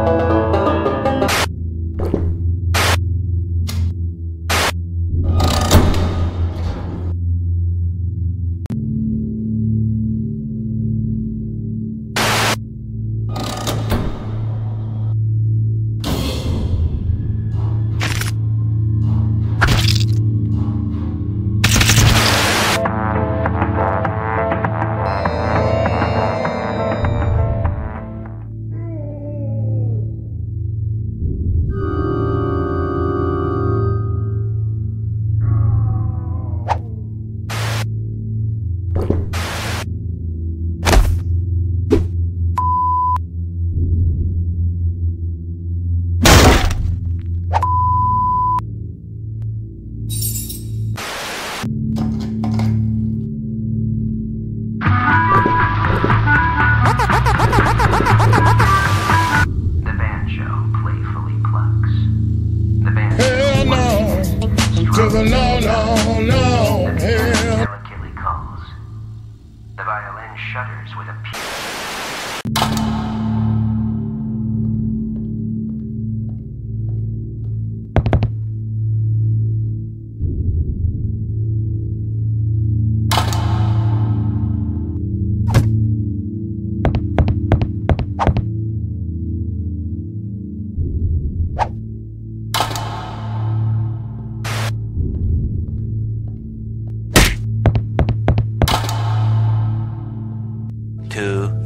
The to no, no, no, delicately calls. The violin shudders with a peal.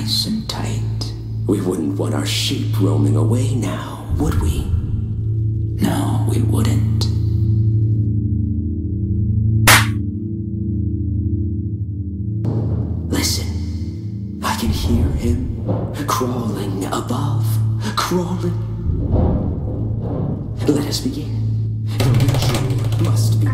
Nice and tight. We wouldn't want our sheep roaming away now, would we? No, we wouldn't. Listen, I can hear him crawling above, crawling. Let us begin. The ritual must be.